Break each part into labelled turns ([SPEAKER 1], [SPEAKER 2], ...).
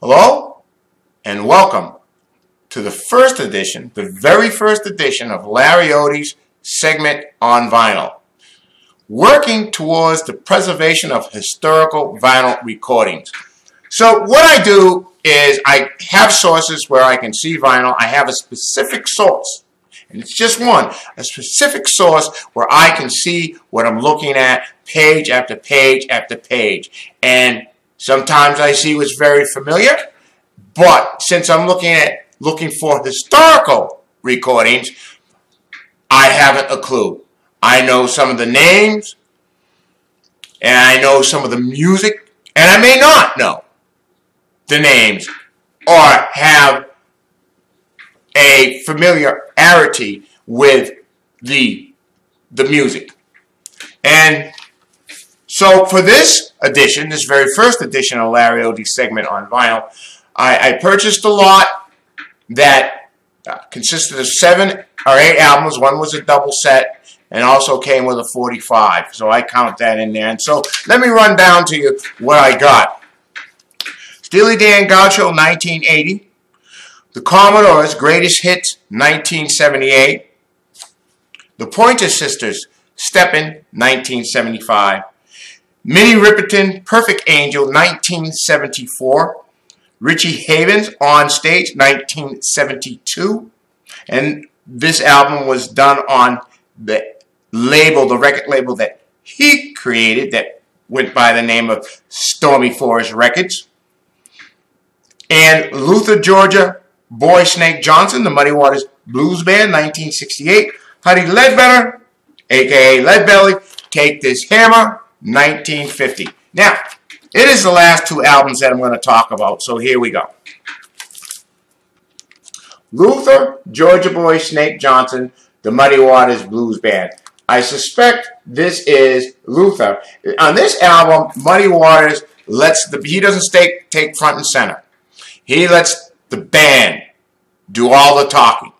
[SPEAKER 1] Hello and welcome to the first edition, the very first edition of Larry Odie's segment on vinyl, working towards the preservation of historical vinyl recordings. So what I do is I have sources where I can see vinyl. I have a specific source, and it's just one, a specific source where I can see what I'm looking at page after page after page. And sometimes I see what's very familiar, but since I'm looking at looking for historical recordings, I haven't a clue. I know some of the names, and I know some of the music, and I may not know the names or have a familiarity with the the music. And so for this edition, this very first edition of Larry Odie segment on vinyl, I, I purchased a lot that uh, consisted of seven or eight albums. One was a double set and also came with a 45. So I count that in there. And so let me run down to you what I got. Steely Dan Gaucho, 1980. The Commodores' Greatest Hits, 1978. The Pointer Sisters, Steppin', 1975. Minnie Riperton, Perfect Angel, 1974. Richie Havens, On Stage, 1972. And this album was done on the label, the record label that he created that went by the name of Stormy Forest Records. And Luther, Georgia, Boy Snake Johnson, the Muddy Waters Blues Band, 1968. Huddie Ledbetter, aka Leadbelly, Take This Hammer, 1950. Now, it is the last two albums that I'm going to talk about, so here we go. Luther, Georgia Boy, Snake Johnson, the Muddy Waters Blues Band. I suspect this is Luther. On this album, Muddy Waters lets the he doesn't stay, take front and center. He lets the band do all the talking.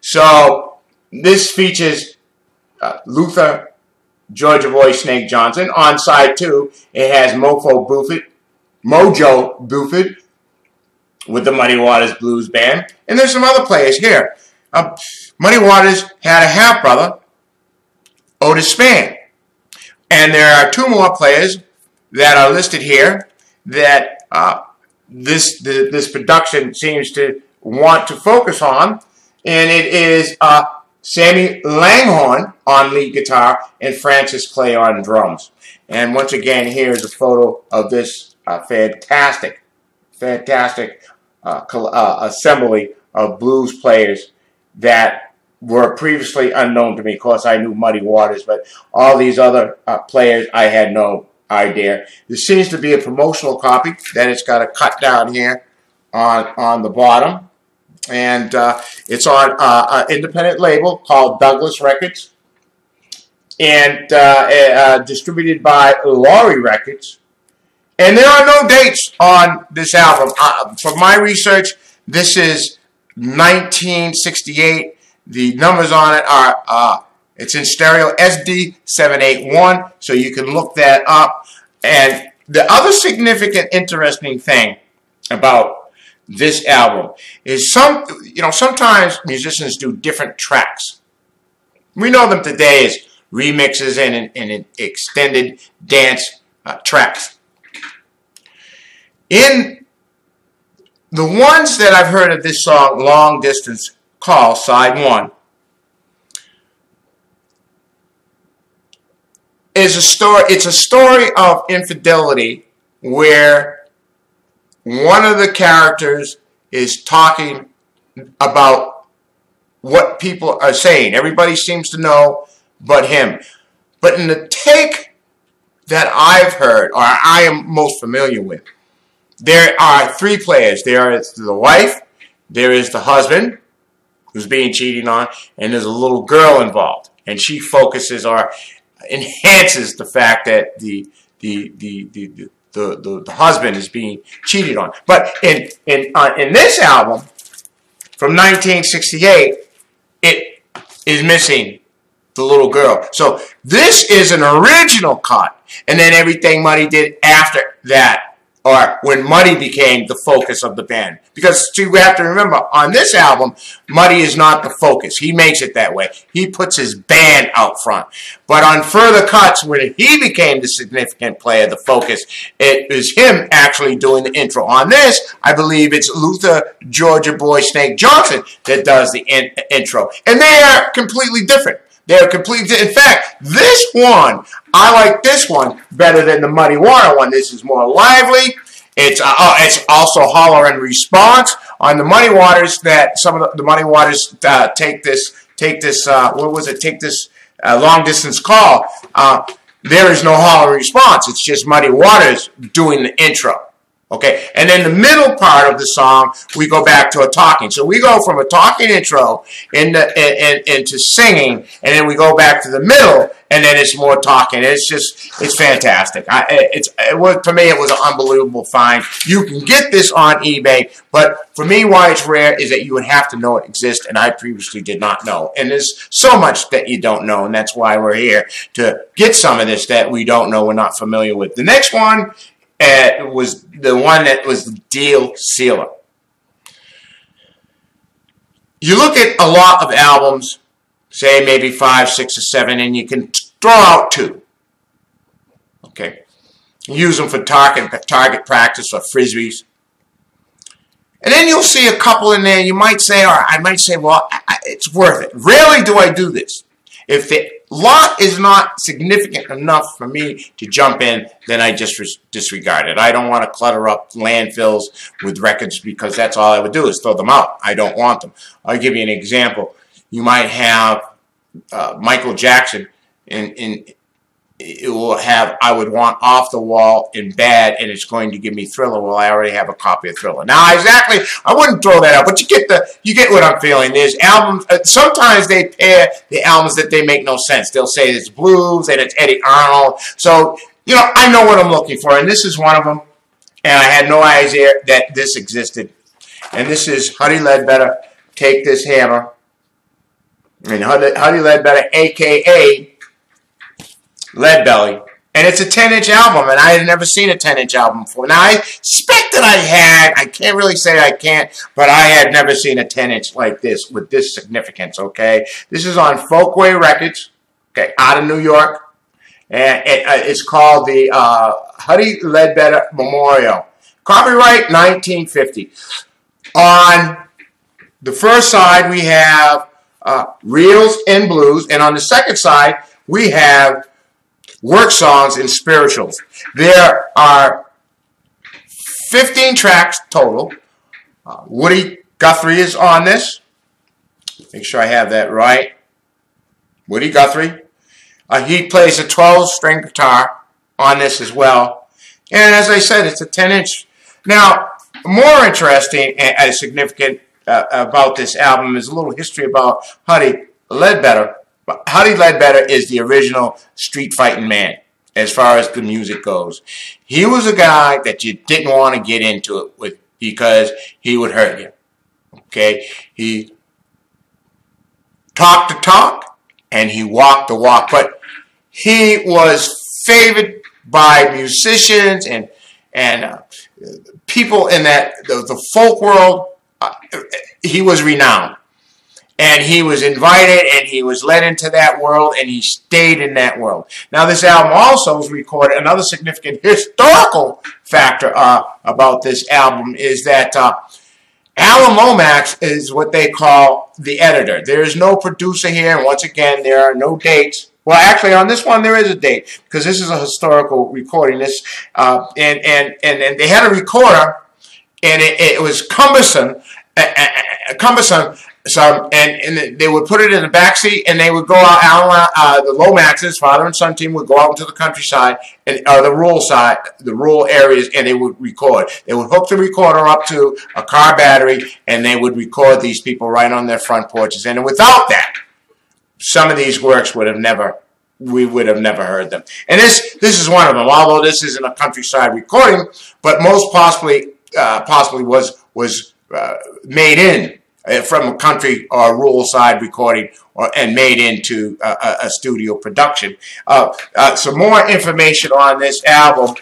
[SPEAKER 1] So this features uh, Luther, Georgia Boy Snake Johnson. On side two, it has Mofo Buford, Mojo Buford with the Muddy Waters Blues Band. And there's some other players here. Uh, Muddy Waters had a half brother, Otis Spann. And there are two more players that are listed here that uh, this the, this production seems to want to focus on, and it is uh, Sammy Lawhorn on lead guitar and Francis Clay on drums. And once again, here's a photo of this uh, fantastic, fantastic uh, uh, assembly of blues players that were previously unknown to me. Of course, I knew Muddy Waters, but all these other uh, players I had no idea. This seems to be a promotional copy that it's got a cut down here on, on the bottom. And uh, it's on uh, an independent label called Douglas Records and uh, uh distributed by Laurie Records. And there are no dates on this album. Uh, from my research, this is 1968. The numbers on it are uh, it's in stereo SD781, so you can look that up. And the other significant, interesting thing about this album is some, you know, sometimes musicians do different tracks. We know them today as remixes and, and extended dance uh, tracks. In the ones that I've heard of this song, Long Distance Call, side one, is a story, it's a story of infidelity where one of the characters is talking about what people are saying. Everybody seems to know but him. But in the take that I've heard, or I am most familiar with, there are three players. There is the wife, there is the husband, who's being cheated on, and there's a little girl involved. And she focuses or enhances the fact that the the the the, the the, the, the husband is being cheated on. But in in uh, in this album from 1968, it is missing the little girl. So this is an original cut, and then everything Muddy did after that or when Muddy became the focus of the band. Because see, we have to remember, on this album, Muddy is not the focus. He makes it that way. He puts his band out front. But on further cuts, when he became the significant player, the focus, it is him actually doing the intro. On this, I believe it's Luther Georgia Boy Snake Johnson that does the in intro. And they are completely different. They're completely, in fact, this one, I like this one better than the Muddy Water one. This is more lively. It's uh, oh, it's also holler and response on the Muddy Waters. That some of the, the Muddy Waters uh, take this take this uh, what was it? Take this uh, long distance call. Uh, there is no holler and response. It's just Muddy Waters doing the intro. Okay, and then the middle part of the song, we go back to a talking. So we go from a talking intro into, in, in, into singing, and then we go back to the middle, and then it's more talking. It's just, it's fantastic. I, it's, it was, for me, it was an unbelievable find. You can get this on eBay, but for me, why it's rare is that you would have to know it exists, and I previously did not know. And there's so much that you don't know, and that's why we're here to get some of this that we don't know, we're not familiar with. The next one uh, was the one that was deal sealer. You look at a lot of albums, say maybe five, six, or seven, and you can throw out two. Okay. Use them for target, target practice or frisbees. And then you'll see a couple in there. You might say, or I might say, well, it's worth it. Rarely do I do this. If the lot is not significant enough for me to jump in, then I just disregard it. I don't want to clutter up landfills with records because that's all I would do is throw them out. I don't want them. I'll give you an example. You might have uh, Michael Jackson in, in it will have I would want off the wall in bad and it's going to give me thriller well I already have a copy of thriller. Now exactly I wouldn't throw that out but you get the you get what I'm feeling. There's albums uh, sometimes they pair the albums that they make no sense. They'll say it's blues and it's Eddy Arnold. So you know I know what I'm looking for and this is one of them and I had no idea that this existed. And this is Huddie Ledbetter take this hammer and Huddie, Huddie Ledbetter aka Lead Belly. And it's a 10 inch album, and I had never seen a 10 inch album before. Now, I suspect that I had. I can't really say I can't, but I had never seen a 10 inch like this with this significance, okay? This is on Folkway Records, okay, out of New York. And it, uh, it's called the uh, Huddie Ledbetter Memorial. Copyright 1950. On the first side, we have uh, Reels and Blues, and on the second side, we have work songs, and spirituals. There are 15 tracks total. Uh, Woody Guthrie is on this. Make sure I have that right. Woody Guthrie. Uh, he plays a 12 string guitar on this as well. And as I said, it's a 10 inch. Now, more interesting and significant uh, about this album is a little history about Huddie Ledbetter. Huddie Ledbetter is the original street fighting man as far as the music goes. He was a guy that you didn't want to get into it with because he would hurt you. Okay? He talked the talk and he walked the walk, but he was favored by musicians and and uh, people in that the, the folk world. Uh, he was renowned and he was invited and he was led into that world and he stayed in that world. Now, this album also was recorded. Another significant historical factor uh, about this album is that uh, Alan Lomax is what they call the editor. There is no producer here, and once again, there are no dates. Well, actually, on this one there is a date because this is a historical recording. This uh, and, and and and they had a recorder, and it, it was cumbersome, cumbersome so and and they would put it in the back seat, and they would go out. Alan, uh, the Lomaxes, father and son team, would go out into the countryside and uh, the rural side, the rural areas, and they would record. They would hook the recorder up to a car battery, and they would record these people right on their front porches. And without that, some of these works would have never we would have never heard them. And this this is one of them. Although this isn't a countryside recording, but most possibly uh, possibly was was uh, made in from a country or rural side recording or, and made into a, a studio production. Uh, uh, some more information on this album.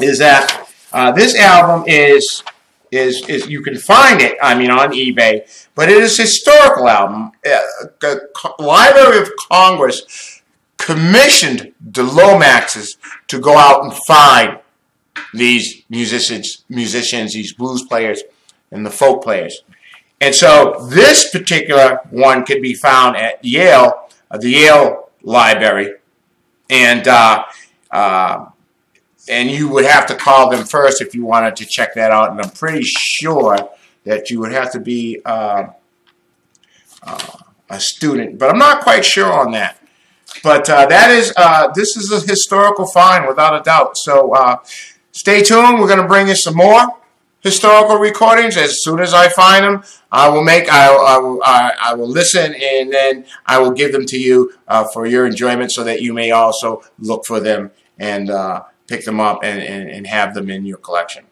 [SPEAKER 1] is that uh, this album is is is you can find it. I mean, on eBay, but it is a historical album. Uh, the Library of Congress commissioned the Lomaxes to go out and find these musicians, musicians, these blues players, and the folk players. And so this particular one could be found at Yale, uh, the Yale Library, and uh, uh, and you would have to call them first if you wanted to check that out. And I'm pretty sure that you would have to be uh, uh, a student, but I'm not quite sure on that. But uh, that is this is a historical find without a doubt. So stay tuned. We're going to bring you some more historical recordings as soon as I find them. I will make I, I, will, I, will listen and then I will give them to you uh, for your enjoyment so that you may also look for them and pick them up and, and, and have them in your collection.